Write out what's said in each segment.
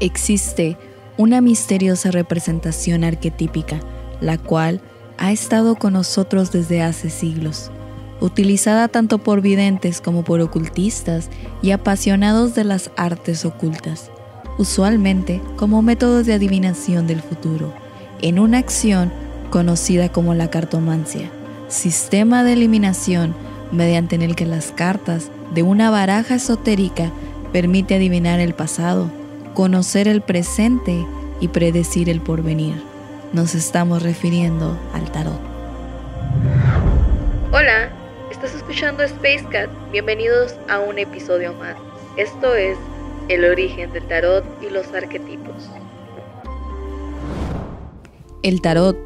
Existe una misteriosa representación arquetípica, la cual ha estado con nosotros desde hace siglos, utilizada tanto por videntes como por ocultistas y apasionados de las artes ocultas, usualmente como método de adivinación del futuro, en una acción conocida como la cartomancia, sistema de eliminación mediante el que las cartas de una baraja esotérica permite adivinar el pasado, conocer el presente y predecir el porvenir. Nos estamos refiriendo al tarot. Hola, estás escuchando Space Cat. Bienvenidos a un episodio más. Esto es el origen del tarot y los arquetipos. El tarot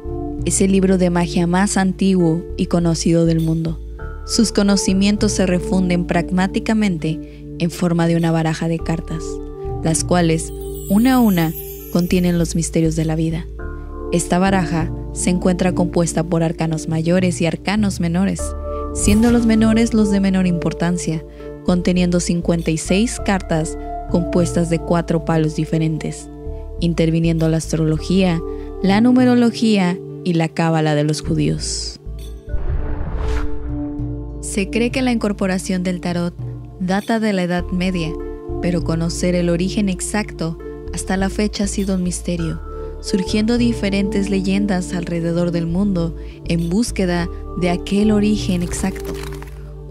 es el libro de magia más antiguo y conocido del mundo. Sus conocimientos se refunden pragmáticamente en forma de una baraja de cartas, las cuales, una a una, contienen los misterios de la vida. Esta baraja se encuentra compuesta por arcanos mayores y arcanos menores, siendo los menores los de menor importancia, conteniendo 56 cartas compuestas de cuatro palos diferentes, interviniendo la astrología, la numerología y la cábala de los judíos. Se cree que la incorporación del tarot data de la Edad Media, pero conocer el origen exacto hasta la fecha ha sido un misterio, surgiendo diferentes leyendas alrededor del mundo en búsqueda de aquel origen exacto.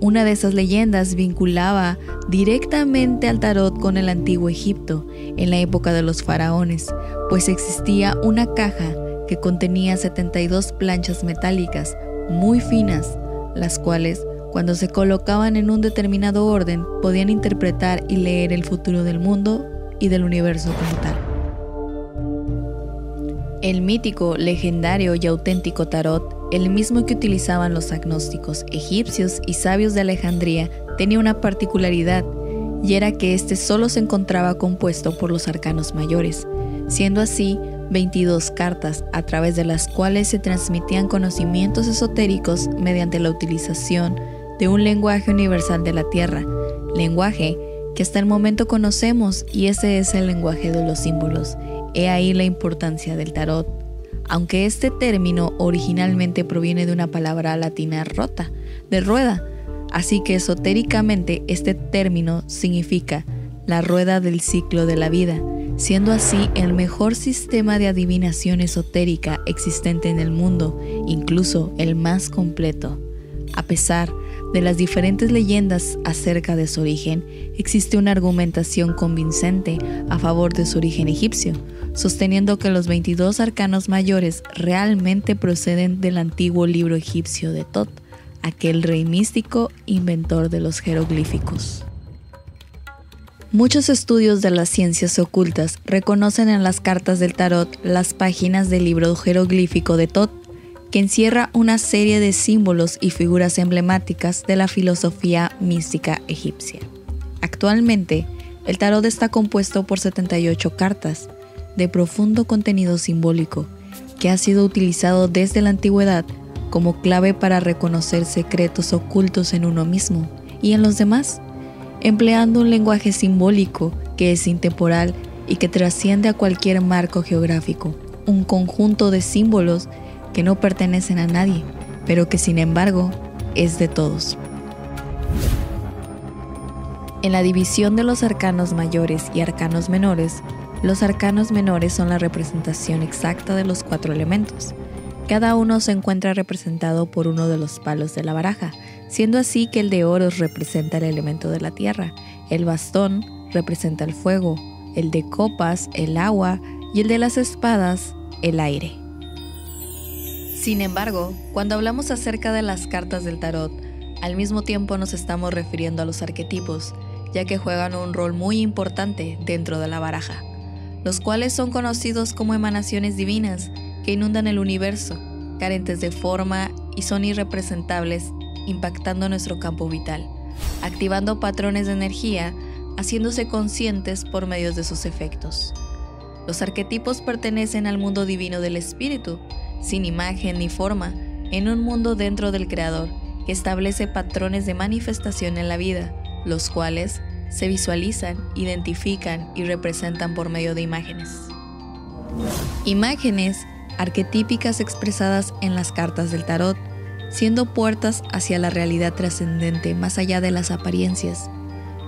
Una de esas leyendas vinculaba directamente al tarot con el antiguo Egipto, en la época de los faraones, pues existía una caja que contenía 72 planchas metálicas muy finas, las cuales cuando se colocaban en un determinado orden, podían interpretar y leer el futuro del mundo y del universo como tal. El mítico, legendario y auténtico tarot, el mismo que utilizaban los agnósticos egipcios y sabios de Alejandría, tenía una particularidad, y era que éste solo se encontraba compuesto por los arcanos mayores, siendo así 22 cartas a través de las cuales se transmitían conocimientos esotéricos mediante la utilización de un lenguaje universal de la Tierra, lenguaje que hasta el momento conocemos y ese es el lenguaje de los símbolos. He ahí la importancia del tarot. Aunque este término originalmente proviene de una palabra latina rota, de rueda, así que esotéricamente este término significa la rueda del ciclo de la vida, siendo así el mejor sistema de adivinación esotérica existente en el mundo, incluso el más completo. A pesar de las diferentes leyendas acerca de su origen, existe una argumentación convincente a favor de su origen egipcio, sosteniendo que los 22 arcanos mayores realmente proceden del antiguo libro egipcio de Tot, aquel rey místico inventor de los jeroglíficos. Muchos estudios de las ciencias ocultas reconocen en las cartas del tarot las páginas del libro jeroglífico de Tot que encierra una serie de símbolos y figuras emblemáticas de la filosofía mística egipcia. Actualmente, el tarot está compuesto por 78 cartas de profundo contenido simbólico que ha sido utilizado desde la antigüedad como clave para reconocer secretos ocultos en uno mismo y en los demás, empleando un lenguaje simbólico que es intemporal y que trasciende a cualquier marco geográfico, un conjunto de símbolos que no pertenecen a nadie, pero que sin embargo es de todos. En la división de los arcanos mayores y arcanos menores, los arcanos menores son la representación exacta de los cuatro elementos. Cada uno se encuentra representado por uno de los palos de la baraja, siendo así que el de oros representa el elemento de la tierra, el bastón representa el fuego, el de copas el agua y el de las espadas el aire. Sin embargo, cuando hablamos acerca de las cartas del tarot, al mismo tiempo nos estamos refiriendo a los arquetipos, ya que juegan un rol muy importante dentro de la baraja, los cuales son conocidos como emanaciones divinas que inundan el universo, carentes de forma y son irrepresentables, impactando nuestro campo vital, activando patrones de energía, haciéndose conscientes por medio de sus efectos. Los arquetipos pertenecen al mundo divino del espíritu, sin imagen ni forma, en un mundo dentro del Creador, que establece patrones de manifestación en la vida, los cuales se visualizan, identifican y representan por medio de imágenes. Imágenes arquetípicas expresadas en las cartas del tarot, siendo puertas hacia la realidad trascendente más allá de las apariencias.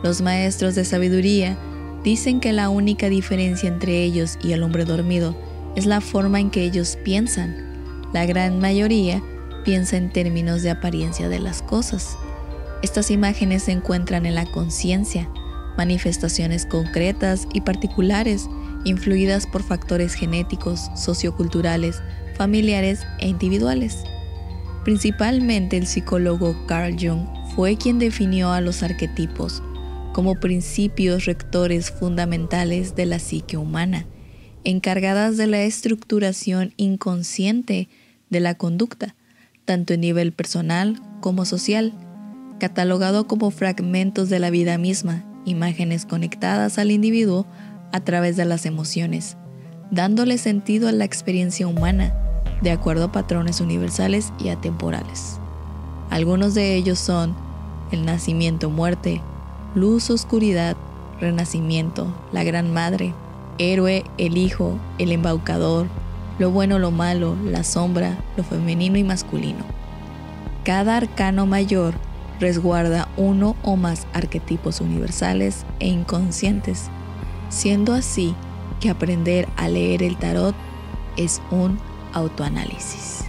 Los maestros de sabiduría dicen que la única diferencia entre ellos y el hombre dormido es la forma en que ellos piensan. La gran mayoría piensa en términos de apariencia de las cosas. Estas imágenes se encuentran en la conciencia, manifestaciones concretas y particulares influidas por factores genéticos, socioculturales, familiares e individuales. Principalmente el psicólogo Carl Jung fue quien definió a los arquetipos como principios rectores fundamentales de la psique humana, encargadas de la estructuración inconsciente de la conducta, tanto en nivel personal como social, catalogado como fragmentos de la vida misma, imágenes conectadas al individuo a través de las emociones, dándole sentido a la experiencia humana de acuerdo a patrones universales y atemporales. Algunos de ellos son el nacimiento-muerte, luz-oscuridad, renacimiento, la gran madre, héroe, el hijo, el embaucador, lo bueno, lo malo, la sombra, lo femenino y masculino. Cada arcano mayor resguarda uno o más arquetipos universales e inconscientes siendo así que aprender a leer el tarot es un autoanálisis.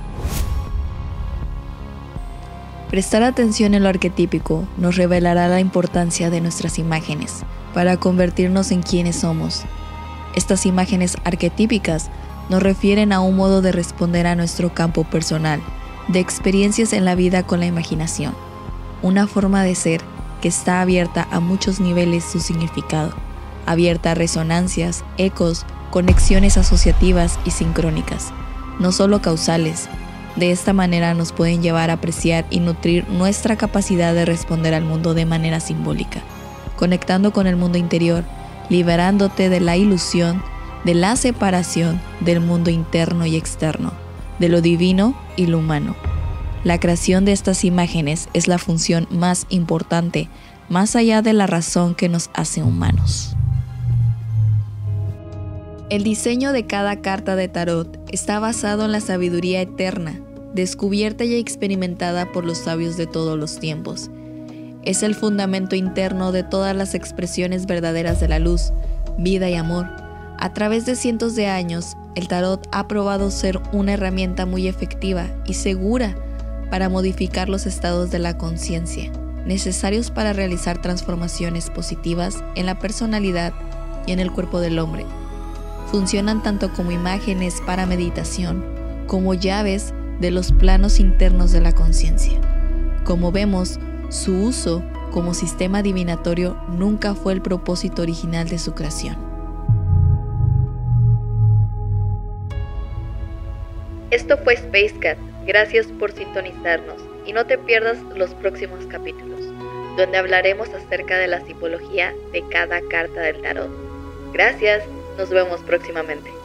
Prestar atención en lo arquetípico nos revelará la importancia de nuestras imágenes para convertirnos en quienes somos. Estas imágenes arquetípicas nos refieren a un modo de responder a nuestro campo personal, de experiencias en la vida con la imaginación, una forma de ser que está abierta a muchos niveles su significado abierta a resonancias, ecos, conexiones asociativas y sincrónicas, no solo causales. De esta manera nos pueden llevar a apreciar y nutrir nuestra capacidad de responder al mundo de manera simbólica, conectando con el mundo interior, liberándote de la ilusión, de la separación del mundo interno y externo, de lo divino y lo humano. La creación de estas imágenes es la función más importante, más allá de la razón que nos hace humanos. El diseño de cada carta de tarot está basado en la sabiduría eterna, descubierta y experimentada por los sabios de todos los tiempos. Es el fundamento interno de todas las expresiones verdaderas de la luz, vida y amor. A través de cientos de años, el tarot ha probado ser una herramienta muy efectiva y segura para modificar los estados de la conciencia, necesarios para realizar transformaciones positivas en la personalidad y en el cuerpo del hombre funcionan tanto como imágenes para meditación como llaves de los planos internos de la conciencia. Como vemos, su uso como sistema divinatorio nunca fue el propósito original de su creación. Esto fue Spacecat. Gracias por sintonizarnos y no te pierdas los próximos capítulos, donde hablaremos acerca de la simbología de cada carta del tarot. Gracias. Nos vemos próximamente.